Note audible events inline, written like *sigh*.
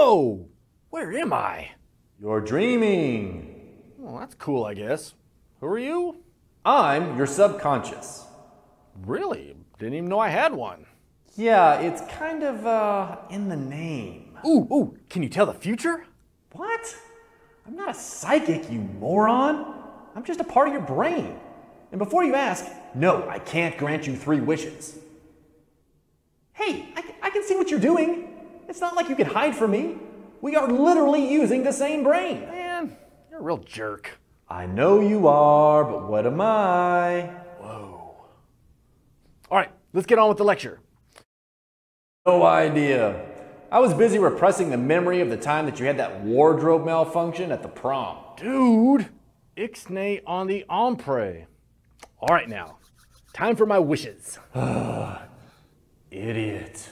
Whoa! Where am I? You're dreaming. Well, that's cool, I guess. Who are you? I'm your subconscious. Really? Didn't even know I had one. Yeah, it's kind of, uh, in the name. Ooh, ooh, can you tell the future? What? I'm not a psychic, you moron. I'm just a part of your brain. And before you ask, no, I can't grant you three wishes. Hey, I, I can see what you're doing. It's not like you can hide from me. We are literally using the same brain. Man, you're a real jerk. I know you are, but what am I? Whoa. All right, let's get on with the lecture. No idea. I was busy repressing the memory of the time that you had that wardrobe malfunction at the prom. Dude, ixnay on the empre. All right, now, time for my wishes. *sighs* Idiot.